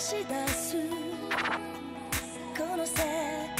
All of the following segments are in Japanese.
し出す。この世界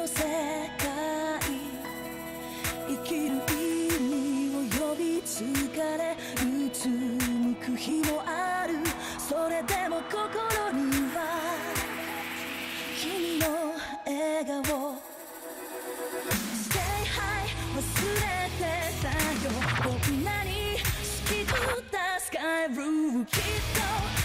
の世界生きる意味を呼び疲れうつむく日もある。それでも心には君の笑顔 Stay high 忘れてたよ。僕んなに透き通ったスカイブルーきっと